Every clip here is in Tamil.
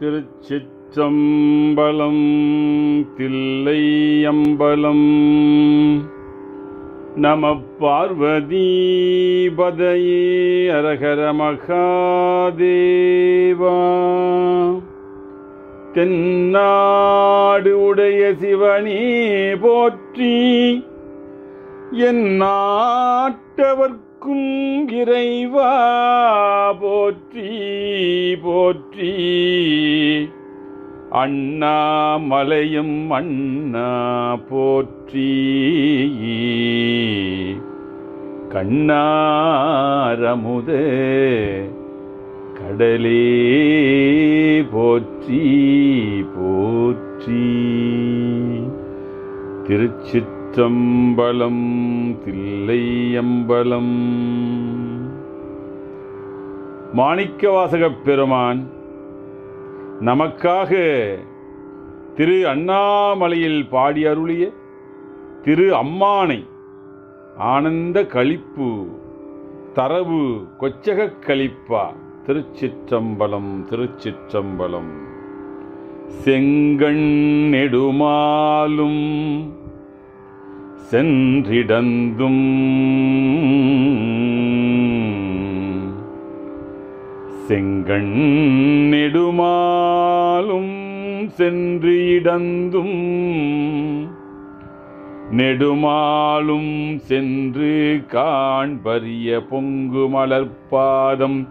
திருச்சிற்றம்பலம் தில்லையம்பலம். நம பார்வதீபதையே அரகர மகாதேவா. தென்னாடு உடைய சிவனே போற்றி என் நாட்டவர்க்கு நாட்டவர்க்கும் இறைவா போற்றி போற்றி. அண்ணாமலையும் அண்ணா போற்றி. கண்ணாரமுதே கடலே போற்றி போற்றி. திருச்சி திருச்சிற்றம்பலம் தில்லையம்பலம். மாணிக்கவாசகப் பெருமான் நமக்காக திரு அண்ணாமலையில் பாடி அருளிய திரு அம்மானை ஆனந்த களிப்பு தரவு கொச்சகக் களிப்பா திருச்சிற்றம்பலம் திருச்சிற்றம்பலம். செங்கண் நெடுமாலும் சென்றிடந்தும். செங்கண் நெடுமாலும் சென்று இடந்தும் நெடுமாலும் சென்று காண்பரிய பொங்கு மலர்பாதம்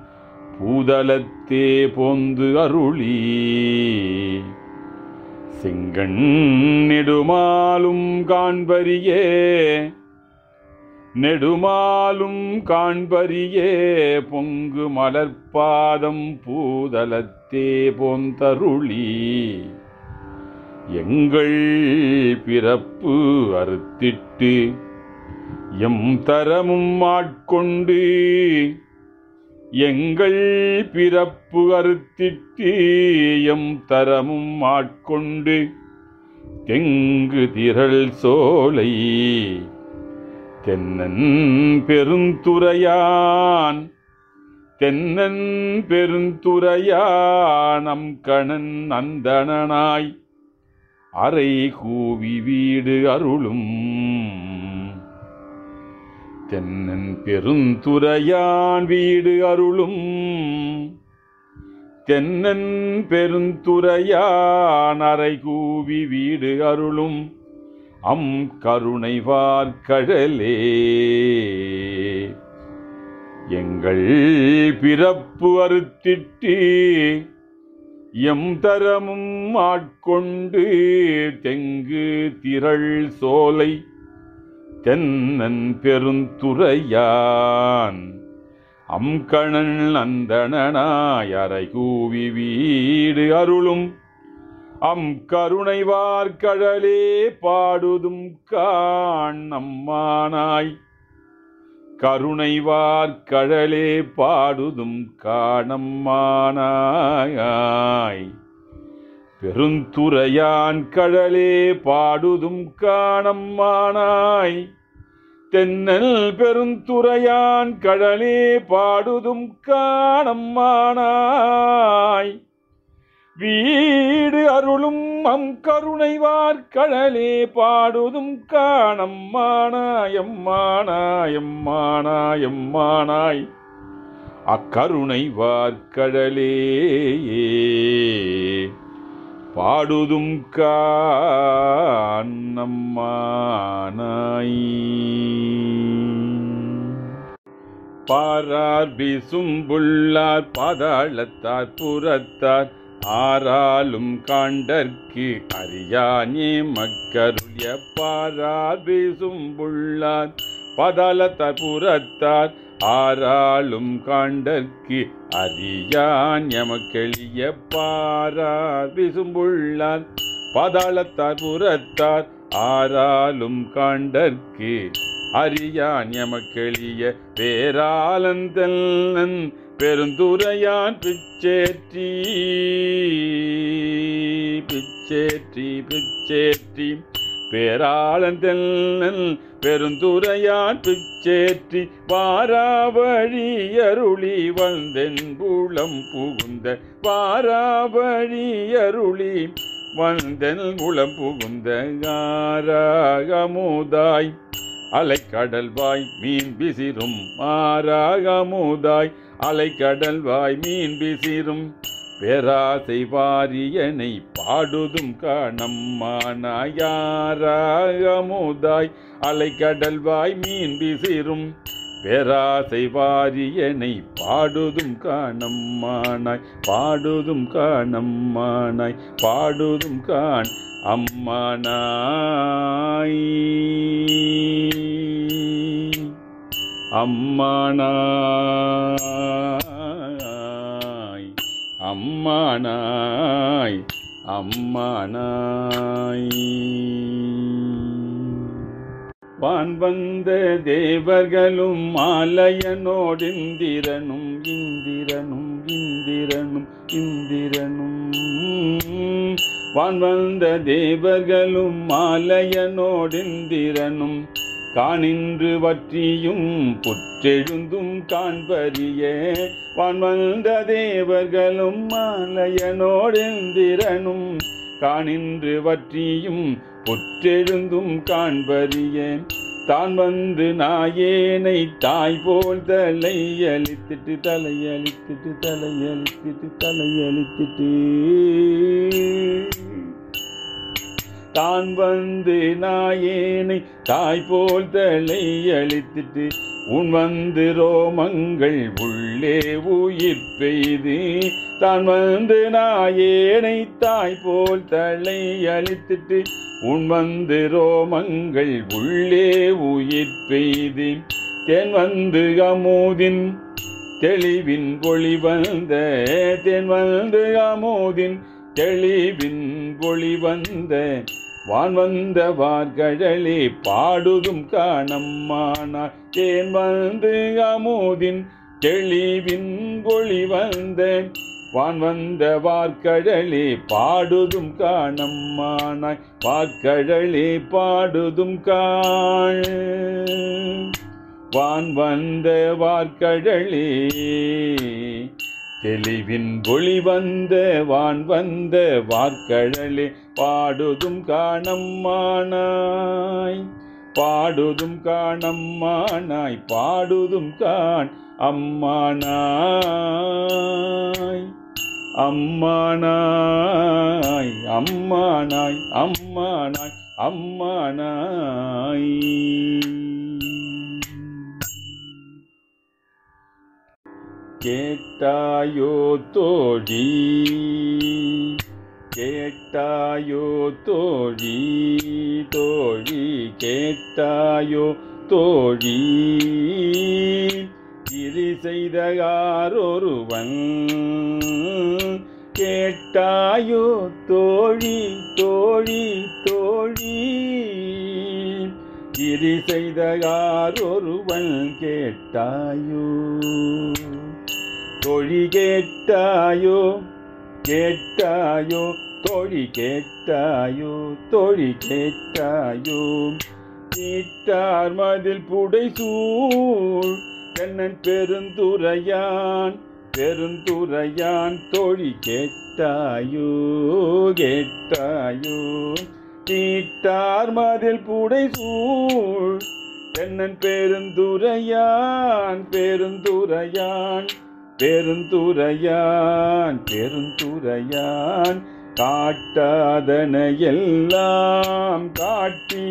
பூதலத்தே போந்து அருளி. சிங்கண் நெடுமாலும் காண்பரியே நெடுமாலும் காண்பரியே பொங்கு மலர்பாதம் பூதலத்தே போந்தருளி. எங்கள் பிறப்பு அறுத்திட்டு எம் தரமும் ஆட்கொண்டு எங்கள் பிறப்பு அறுத்திட்டு தரமும் ஆட்கொண்டு தெங்கு திரள் சோலை தென்னன் பெருந்துரையான் தென்னன் பெருந்துரையானம் கணன் அந்தணனாய் அறை கூவி வீடு அருளும் தென்னன் பெருந்துரையான் வீடு அருளும். தென்னன் பெருந்துரையான் அறை கூவி வீடு அருளும். அம் கருணை வார்கழலே. எங்கள் பிறப்பு அறுத்திட்டு எம் தரமும் ஆட்கொண்டு தெங்கு திரள் சோலை தென்னன் பெருந்துரையான். அம்கணன் நந்தனாய் அரைகூவி வீடு அருளும். அம் கருணைவார்கடலே பாடுதும் காண் அம்மானாய். கருணைவார் பாடுதும் காணம்மானாய் பெருந்துரையான் கடலே பாடுதும் காணம்மானாய் தென்னல் பெருந்துரையான் கடலே பாடுதும் காணம்மானாய் வீடு அருளும் அம் கருணைவார் கடலே பாடுதும் காணம்மானாயம்மானாயம்மானாயம்மானாய் அக்கருணைவார் கடலே பாடுதும் காண்ணம்மானாய் பாரார் பிசும்புள்ளார் பாதாளத்தார் புறத்தார் ஆறாலும் காண்டற்கு அறியானே மக்கருடைய பாரார் பிசும்புள்ளார் பாதாளத்தார் புறத்தார் ஆறாலும் காண்டற்கு அறியான் எமக்கெளிய பாரார் விசும்புள்ளார். பாதாளத்தார் புறத்தார் ஆறாலும் காண்டற்கு அறியான் எமக்கெளிய பேராலந்தல்லன் பெருந்துரையான் பிச்சேற்றி பிச்சேற்றி பிச்சேற்றி. பேராளந்தன் பெருந்துரையான் பிச்சேற்றி வாராவழி அருளி வந்தென்புளம் புகுந்த வாராவழி அருளி வந்தென் உளம் புகுந்த ஆராகமுதாய் அலைக்கடல்வாய் மீன் பிசிறும் மாறாகமுதாய். அலைக்கடல்வாய் மீன் பிசிறும் பேராசை வாரியனை பாடுதும் காணம்மானாயாராகமுதாய். அலைக்கடல்வாய் மீன் விசிறும் பேராசை வாரியனை பாடுதும் காணம்மானாய். பாடுதும் காணம்மானாய். பாடுதும் காண் அம்மானாய். அம்மானாய். அம்மானாய். அம்மானாய். வான் வந்த தேவர்களும் மாலையனோடிந்திரனும் இந்திரனும் இந்திரனும் இந்திரனும் வான் வந்த தேவர்களும் ஆலயனோடிந்திரனும் காணின்று வற்றியும் புற்றெழுந்தும் காண்பறியே. வான் வந்த தேவர்களும் மாலையனோடெந்திரனும் காணின்று வற்றியும் புற்றெழுந்தும் காண்பறியே. தான் வந்து நாயேனை தாய் போல் தலையழித்துட்டு தலையழித்துட்டு தலையளித்துட்டு தலையளித்துட்டு. தான் வந்து நாயேனை தாய் போல் தலை தலையளித்துட்டு உன் வந்து ரோமங்கள் உள்ளே உயிர் பெய்து தான் வந்து நாயேனை தாய் போல் தலை அழித்துட்டு உன் வந்து ரோமங்கள் உள்ளே உயிர் பெய்து. தென் வந்து அமோதின் தெளிவின் பொழி வந்த தென் வந்து அமோதின் தெளிவின் பொழி வந்த வான் வந்த வார்கழலே பாடுதும் காணம்மானார். தேன் வந்து அமுதின் தெளிவின் கொழி வந்த வான் வந்த வார்கழலே பாடுதும் காணம்மானாய் வார்கழலே பாடுதும் காண். வான் வந்த வார்கழலே தெளிவின் ஒளி வந்த வான் வந்த வார்கழலே பாடுதும் காணம்மானாய். பாடுதும் காணம்மானாய். பாடுதும் காண் அம்மானாய். அம்மானாய் அம்மானாய் அம்மானாய் அம்மானாய். கேட்டாயோ தோழி கேட்டாயோ தோழி தோழி கேட்டாயோ தோழி. இரு செய்தகாரொருவன் கேட்டாயோ தோழி தோழி தோழி. இரு செய்தகாரொருவன் கேட்டாயோ தோழி கேட்டாயோ கேட்டாயோ தோழி கேட்டாயோ தோழி கேட்டாயோ. கேட்டார் மதில் புடைசூழ் கண்ணன் பெருந்துரையான் பெருந்துரையான் தோழி கேட்டாயோ கேட்டாயோ. தீட்டார் மதில் புடைசூழ் கண்ணன் பெருந்துரையான் பெருந்துரையான் பெருந்துரையான் பெருந்துரையான் காட்டாதன எல்லாம் காட்டி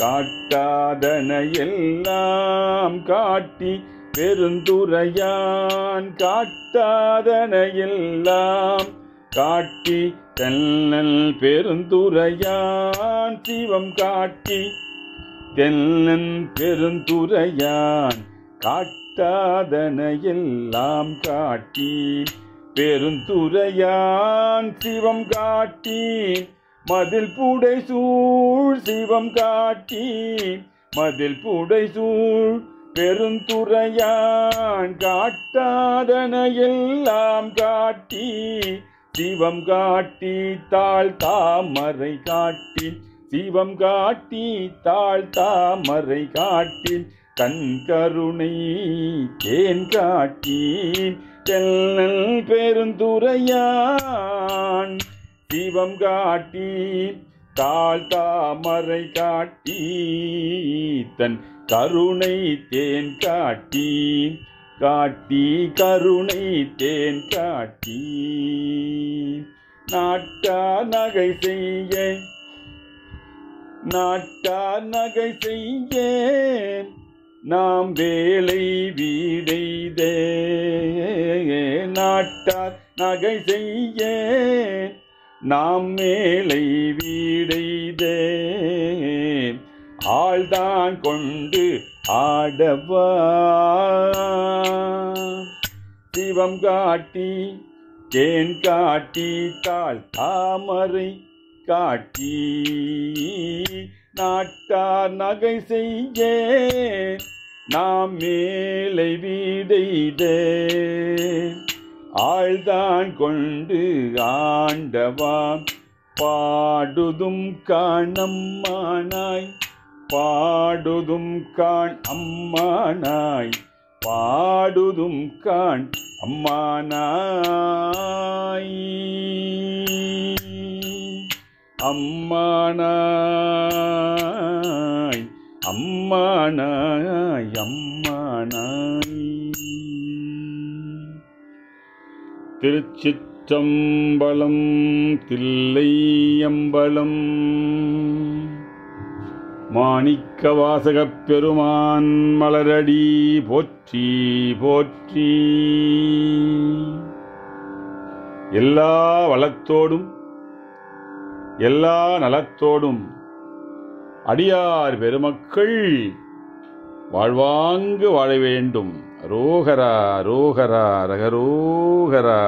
காட்டாதன எல்லாம் காட்டி பெருந்துரையான் காட்டாதன எல்லாம் காட்டி தென்னல் பெருந்துரையான் சிவம் காட்டி தென்னன் பெருந்துரையான் காட்டி எல்லாம் காட்டி பெருந்துரையான் சிவம் காட்டி மதில் புடை சூழ் சிவம் காட்டி மதில் புடை சூழ் பெருந்துரையான் காட்டாதனையெல்லாம் காட்டி சிவம் காட்டி தாழ் தாமரை காட்டி சிவம் காட்டி தாழ் தாமரை காட்டி தன் கருணை தேன் காட்டி தென்னல் பெருந்துரையான். சிவம் காட்டி தாமரை காட்டி தன் கருணை தேன் காட்டி காட்டி கருணை தேன் காட்டி நாட்டா நகை செய்ய நாட்டா நகை செய்ய நாம் வேலை வீடைதே நாட்டார் நகை செய்ய நாம் மேலை வீடைதே. ஆள்தான் கொண்டு ஆடவா. சிவம் காட்டி தேன் காட்டி தாழ் தாமரை காட்டி நாட்டார் நகை செய்ய நாம் மேலை வீடைதே ஆழ்தான் கொண்டு ஆண்டவாம் பாடுதும் காணம்மானாய் பாடுதும் காண் அம்மானாய் பாடுதும் காண் அம்மானாய். அம்மானாய் அம்மானாய் அம்மானாய். திருச்சிற்றம்பலம் தில்லையம்பலம். மாணிக்க வாசகப் பெருமான் மலரடி போற்றி போற்றி. எல்லா வளத்தோடும் எல்லா நலத்தோடும் அடியார் பெருமக்கள் வாழ்வாங்கு வாழ வேண்டும். ரோகரா ரோகரா ரகரோகரா.